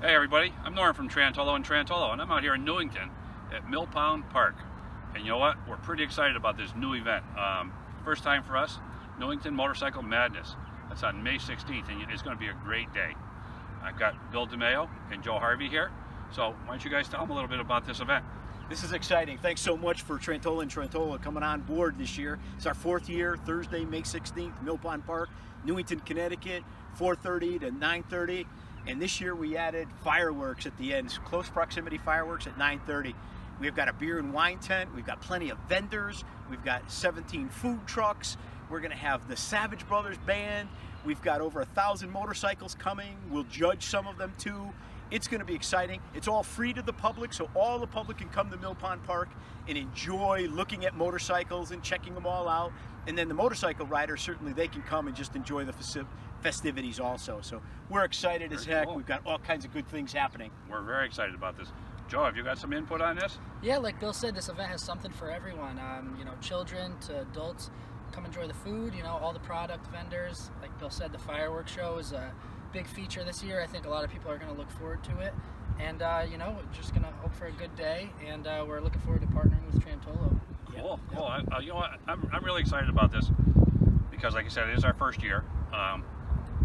Hey everybody, I'm Norm from Trantolo and Trantolo, and I'm out here in Newington at Mill Pond Park. And you know what? We're pretty excited about this new event. Um, first time for us, Newington Motorcycle Madness. That's on May 16th, and it's going to be a great day. I've got Bill DeMayo and Joe Harvey here. So why don't you guys tell them a little bit about this event? This is exciting. Thanks so much for Trantolo and Trantolo coming on board this year. It's our fourth year, Thursday, May 16th, Mill Pond Park, Newington, Connecticut, 4.30 to 9.30. And this year we added fireworks at the end, close proximity fireworks at 9.30. We've got a beer and wine tent. We've got plenty of vendors. We've got 17 food trucks. We're gonna have the Savage Brothers Band. We've got over a thousand motorcycles coming. We'll judge some of them too. It's going to be exciting. It's all free to the public, so all the public can come to Mill Pond Park and enjoy looking at motorcycles and checking them all out. And then the motorcycle riders, certainly they can come and just enjoy the festivities also. So we're excited Very as heck. cool. We've got all kinds of good things happening. We're very excited about this. Joe, have you got some input on this? Yeah, like Bill said, this event has something for everyone. Um, you know, children to adults, come enjoy the food. You know, all the product vendors. Like Bill said, the fireworks show is a big feature this year. I think a lot of people are going to look forward to it. And uh, you know, we're just going to hope for a good day. And uh, we're looking forward to partnering with Trantolo. Cool, cool. I, uh, you know what? I'm, I'm really excited about this because, like I said, it is our first year, um,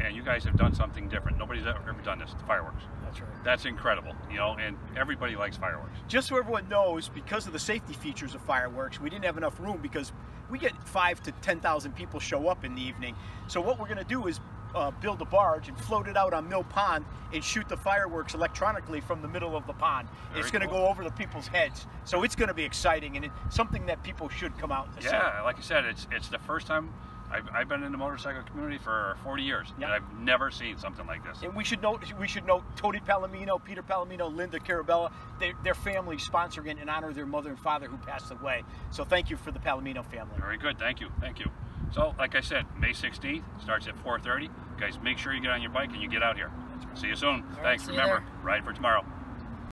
and you guys have done something different. Nobody's ever, ever done this. The fireworks. That's right. That's incredible, you know, and everybody likes fireworks. just so everyone knows, because of the safety features of fireworks, we didn't have enough room because we get five to 10,000 people show up in the evening. So what we're gonna do is uh, build a barge and float it out on Mill Pond and shoot the fireworks electronically from the middle of the pond. Very it's gonna cool. go over the people's heads. So it's gonna be exciting and it's something that people should come out to see. Yeah, like I said, it's it's the first time I've, I've been in the motorcycle community for 40 years, Yeah. and I've never seen something like this. And we should note, we should note Tony Palomino, Peter Palomino, Linda Carabella, their, their family sponsoring it in honor of their mother and father who passed away. So thank you for the Palomino family. Very good, thank you, thank you. So, like I said, May 16th starts at 4:30. Guys, make sure you get on your bike and you get out here. See you soon. right, Thanks. see Remember, ride for tomorrow.